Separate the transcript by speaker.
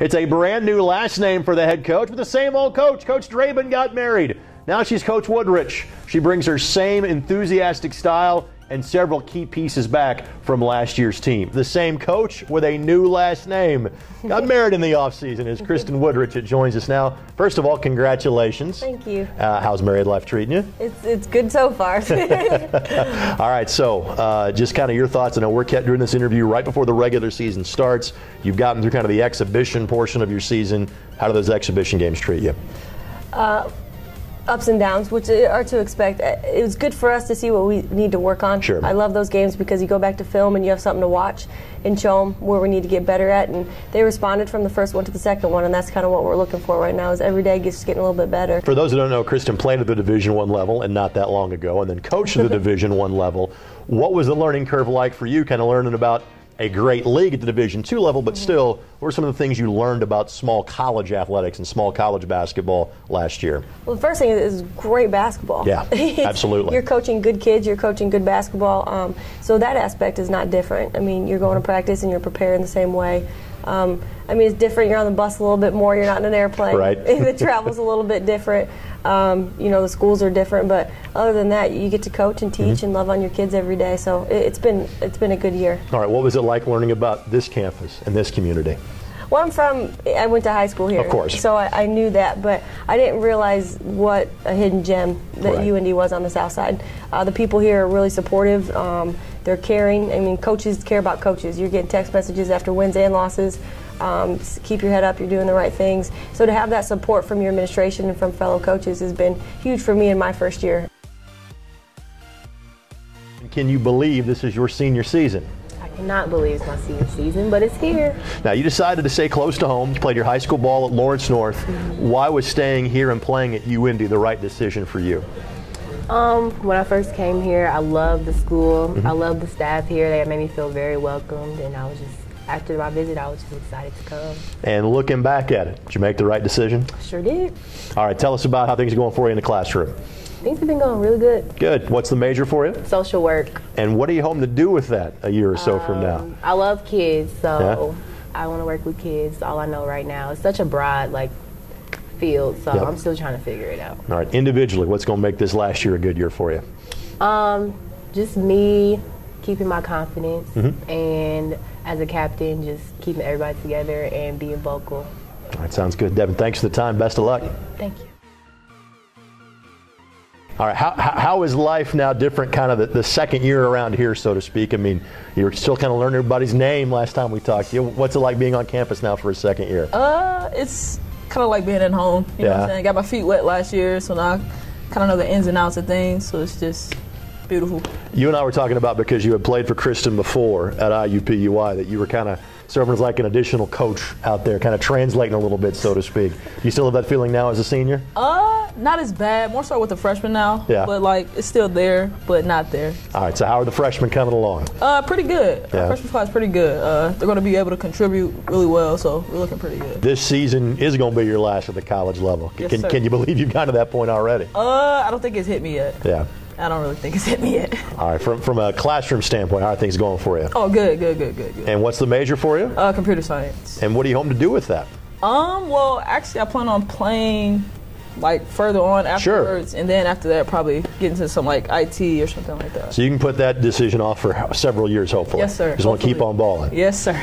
Speaker 1: It's a brand new last name for the head coach, but the same old coach. Coach Draben got married. Now she's Coach Woodrich. She brings her same enthusiastic style and several key pieces back from last year's team. The same coach with a new last name. Got married in the offseason is Kristen Woodrich that joins us now. First of all, congratulations.
Speaker 2: Thank you.
Speaker 1: Uh, how's married life treating you?
Speaker 2: It's, it's good so far.
Speaker 1: all right, so uh, just kind of your thoughts. I know we're kept doing this interview right before the regular season starts. You've gotten through kind of the exhibition portion of your season. How do those exhibition games treat you?
Speaker 2: Uh, ups and downs, which are to expect. Uh, it was good for us to see what we need to work on.
Speaker 1: Sure.
Speaker 2: I love those games because you go back to film and you have something to watch and show them where we need to get better at. And they responded from the first one to the second one, and that's kind of what we're looking for right now. Is every day just getting a little bit better.
Speaker 1: For those who don't know, Kristen played at the Division One level and not that long ago, and then coached at the Division One level. What was the learning curve like for you? Kind of learning about a great league at the Division two level, but still, what were some of the things you learned about small college athletics and small college basketball last year?
Speaker 2: Well, the first thing is great basketball.
Speaker 1: Yeah, absolutely.
Speaker 2: You're coaching good kids, you're coaching good basketball, um, so that aspect is not different. I mean, you're going to practice and you're preparing the same way. Um, I mean, it's different. You're on the bus a little bit more. You're not in an airplane.
Speaker 1: Right.
Speaker 2: the travel's a little bit different. Um, you know, the schools are different, but other than that, you get to coach and teach mm-hmm. and love on your kids every day. So it, it's been it's been a good year.
Speaker 1: All right, what was it like learning about this campus and this community?
Speaker 2: Well, I'm from. I went to high school here,
Speaker 1: of course.
Speaker 2: So I, I knew that, but I didn't realize what a hidden gem that right. UIndy was on the South Side. Uh, the people here are really supportive. Um, they're caring. I mean, coaches care about coaches. You're getting text messages after wins and losses. Um, keep your head up, you're doing the right things. So to have that support from your administration and from fellow coaches has been huge for me in my first year.
Speaker 1: Can you believe this is your senior season?
Speaker 3: I cannot believe it's my senior season, but it's here.
Speaker 1: Now, you decided to stay close to home. You played your high school ball at Lawrence North. Mm-hmm. Why was staying here and playing at UIndy the right decision for you?
Speaker 3: Um, when I first came here, I loved the school. Mm-hmm. I loved the staff here. They made me feel very welcomed, and I was just after my visit, I was just excited to come.
Speaker 1: And looking back at it, did you make the right decision?
Speaker 3: Sure did.
Speaker 1: All right, tell us about how things are going for you in the classroom.
Speaker 3: Things have been going really good.
Speaker 1: Good. What's the major for you?
Speaker 3: Social work.
Speaker 1: And what are you hoping to do with that a year or so um, from now? Um,
Speaker 3: I love kids, so yeah. I want to work with kids. All I know right now. It's such a broad like field, so yep. I'm still trying to figure it out.
Speaker 1: All right, individually, what's going to make this last year a good year for you?
Speaker 3: Um, just me keeping my confidence mm-hmm. and as a captain, just keeping everybody together and being vocal.
Speaker 1: That sounds good. Devin, thanks for the time. Best of luck.
Speaker 3: Thank you.
Speaker 1: All right, how, how is life now different, kind of the, the, second year around here, so to speak? I mean, you're still kind of learning everybody's name last time we talked to you. What's it like being on campus now for a second year?
Speaker 4: Uh, it's kind of like being at home. You yeah. know what I'm saying? Got my feet wet last year, so now I kind of know the ins and outs of things, so it's just beautiful.
Speaker 1: You and I were talking about because you had played for Kristen before at IUPUI that you were kind of serving as like an additional coach out there, kind of translating a little bit, so to speak. You still have that feeling now as a senior?
Speaker 4: Uh, not as bad. More so with the freshmen now.
Speaker 1: Yeah.
Speaker 4: But like it's still there, but not there.
Speaker 1: All right. So how are the freshmen coming along?
Speaker 4: Uh, pretty good. Yeah. Our freshman class pretty good. Uh, they're going to be able to contribute really well, so we're looking pretty good.
Speaker 1: This season is going to be your last at the college level.
Speaker 4: Yes,
Speaker 1: can,
Speaker 4: sir.
Speaker 1: can you believe you've gotten to that point already?
Speaker 4: Uh, I don't think it's hit me yet.
Speaker 1: Yeah.
Speaker 4: I don't really think it's hit me yet.
Speaker 1: All right, from, from a classroom standpoint, how are things going for you?
Speaker 4: Oh, good, good, good, good, good.
Speaker 1: And what's the major for you?
Speaker 4: Uh, computer science.
Speaker 1: And what are you hoping to do with that?
Speaker 4: Um, well, actually, I plan on playing like further on afterwards,
Speaker 1: sure.
Speaker 4: and then after that, probably get into some like IT or something like that.
Speaker 1: So you can put that decision off for several years, hopefully.
Speaker 4: Yes, sir.
Speaker 1: Just want to keep on balling.
Speaker 4: Yes, sir.